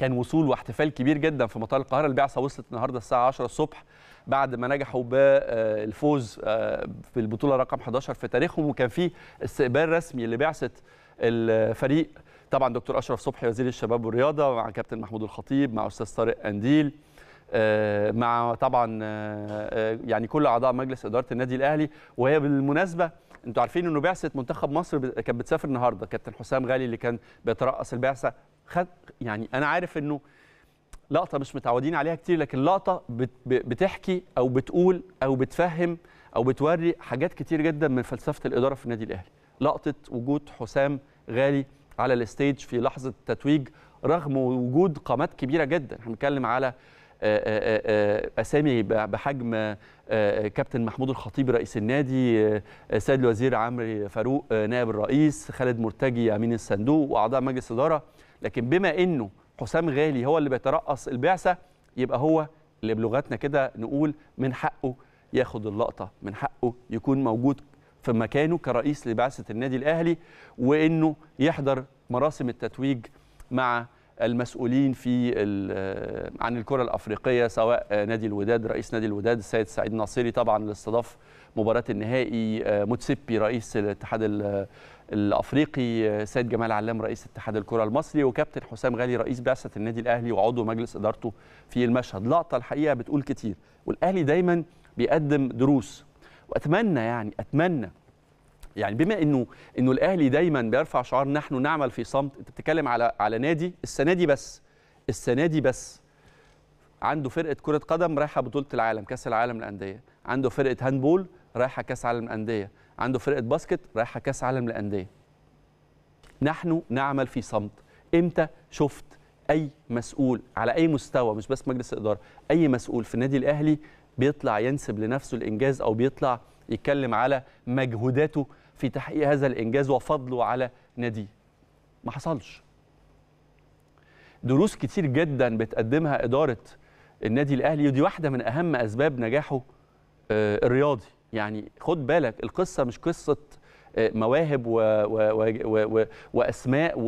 كان وصول واحتفال كبير جدا في مطار القاهرة. البعثة وصلت النهارده الساعة 10 الصبح بعد ما نجحوا بالفوز في البطولة رقم 11 في تاريخهم. وكان في استقبال رسمي لبعثة الفريق. طبعا دكتور أشرف صبحي وزير الشباب والرياضة مع كابتن محمود الخطيب مع أستاذ طارق أنديل مع طبعا يعني كل أعضاء مجلس إدارة النادي الأهلي. وهي بالمناسبة أنتوا عارفين انه بعثة منتخب مصر كانت بتسافر النهارده. كابتن حسام غالي اللي كان بيترأس البعثة خد يعني أنا عارف إنه لقطة مش متعودين عليها كتير لكن لقطة بتحكي أو بتقول أو بتفهم أو بتوري حاجات كتير جدا من فلسفة الإدارة في النادي الأهلي. لقطة وجود حسام غالي على الستيج في لحظة التتويج رغم وجود قامات كبيرة جدا. إحنا بنتكلم على أسامي بحجم كابتن محمود الخطيب رئيس النادي سيد الوزير عمرو فاروق نائب الرئيس خالد مرتجي أمين الصندوق وأعضاء مجلس اداره لكن بما إنه حسام غالي هو اللي بيترأس البعثة يبقى هو اللي بلغتنا كده نقول من حقه ياخد اللقطة من حقه يكون موجود في مكانه كرئيس لبعثة النادي الأهلي وإنه يحضر مراسم التتويج مع المسؤولين في عن الكرة الأفريقية سواء نادي الوداد رئيس نادي الوداد السيد سعيد ناصري طبعا اللي استضاف مباراة النهائي موتسيبي رئيس الاتحاد الأفريقي سيد جمال علام رئيس اتحاد الكرة المصري وكابتن حسام غالي رئيس بعثة النادي الأهلي وعضو مجلس إدارته في المشهد. لقطة الحقيقة بتقول كتير والأهلي دايما بيقدم دروس وأتمنى يعني أتمنى يعني بما إنه إنه الأهلي دايما بيرفع شعار نحن نعمل في صمت أنت بتتكلم على على نادي السنة دي بس السنة دي بس. عنده فرقة كرة قدم رايحة بطولة العالم كأس العالم للأندية. عنده فرقة هاندبول رايحة كأس عالم للأندية. عنده فرقة باسكت رايحة كأس عالم للأندية. نحن نعمل في صمت. إمتى شفت أي مسؤول على أي مستوى مش بس مجلس الإدارة أي مسؤول في النادي الأهلي بيطلع ينسب لنفسه الإنجاز أو بيطلع يتكلم على مجهوداته في تحقيق هذا الإنجاز وفضله على ناديه. ما حصلش. دروس كتير جدا بتقدمها إدارة النادي الأهلي ودي واحدة من أهم أسباب نجاحه الرياضي. يعني خد بالك القصة مش قصة مواهب و و و و وأسماء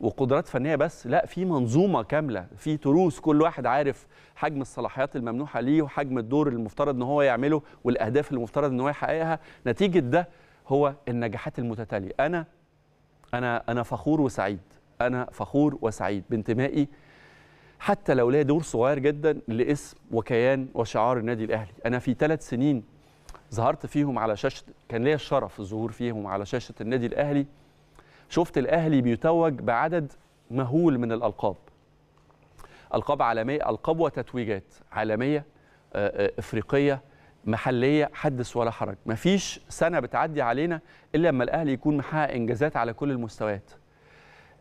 وقدرات فنية بس. لا في منظومة كاملة في تروس كل واحد عارف حجم الصلاحيات الممنوحة ليه وحجم الدور المفترض إن هو يعمله والأهداف المفترض إن هو يحققها. نتيجة ده هو النجاحات المتتالية. أنا أنا أنا فخور وسعيد. أنا فخور وسعيد بانتمائي حتى لو ليا دور صغير جدا لاسم وكيان وشعار النادي الأهلي. أنا في ثلاث سنين ظهرت فيهم على شاشة كان ليا الشرف الظهور فيهم على شاشة النادي الأهلي. شفت الأهلي بيتوج بعدد مهول من الألقاب. ألقاب عالمية ألقاب وتتويجات عالمية إفريقية محلية حدث ولا حرج. مفيش سنة بتعدي علينا إلا لما الأهلي يكون محقق إنجازات على كل المستويات.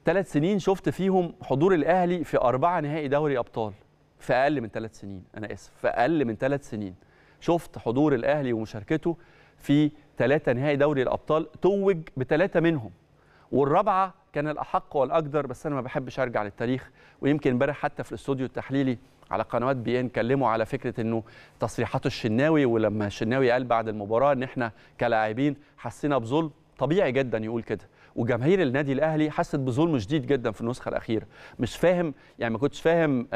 ثلاث سنين شفت فيهم حضور الأهلي في أربعة نهائي دوري أبطال في أقل من ثلاث سنين. أنا آسف في أقل من ثلاث سنين. شفت حضور الأهلي ومشاركته في ثلاثة نهائي دوري الأبطال توج بثلاثه منهم. والرابعة كان الأحق والأقدر بس أنا ما بحبش أرجع للتاريخ. ويمكن امبارح حتى في الاستوديو التحليلي على قنوات بي إن كلموا على فكرة إنه تصريحات الشناوي ولما الشناوي قال بعد المباراة إن إحنا كلاعبين حسينا بظلم طبيعي جدا يقول كده. وجماهير النادي الأهلي حست بظلم شديد جدا في النسخة الأخيرة. مش فاهم يعني ما كنتش فاهم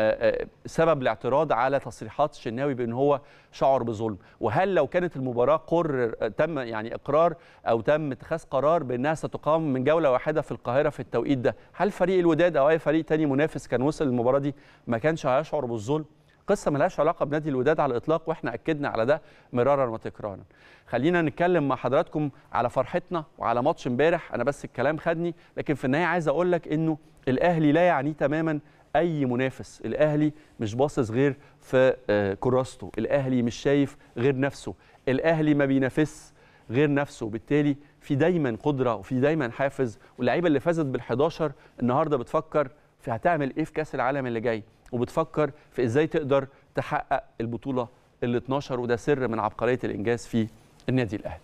سبب الاعتراض على تصريحات الشناوي بأن هو شعر بظلم. وهل لو كانت المباراة قرر تم يعني إقرار أو تم اتخاذ قرار بأنها ستقام من جولة واحدة في القاهرة في التوقيت ده هل فريق الوداد أو أي فريق تاني منافس كان وصل للمباراة دي ما كانش هيشعر بالظلم؟ قصة ملهاش علاقة بنادي الوداد على الإطلاق وإحنا أكدنا على ده مرارا وتكرارا. خلينا نتكلم مع حضراتكم على فرحتنا وعلى ماتش امبارح. أنا بس الكلام خدني لكن في النهاية عايز أقول لك إنه الأهلي لا يعنيه تماما أي منافس. الأهلي مش باصص غير في كراسته. الأهلي مش شايف غير نفسه. الأهلي ما بينافس غير نفسه. بالتالي في دايما قدرة وفي دايما حافز. واللعيبة اللي فازت بال11 النهارده بتفكر في هتعمل إيه في كأس العالم اللي جاي. وبتفكر في إزاي تقدر تحقق البطولة ال 12 وده سر من عبقرية الإنجاز في النادي الأهلي.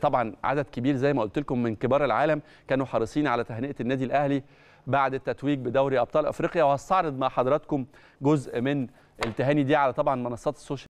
طبعا عدد كبير زي ما قلت لكم من كبار العالم كانوا حريصين على تهنئة النادي الأهلي بعد التتويج بدوري أبطال أفريقيا وهستعرض مع حضراتكم جزء من التهاني دي على طبعا منصات السوشيال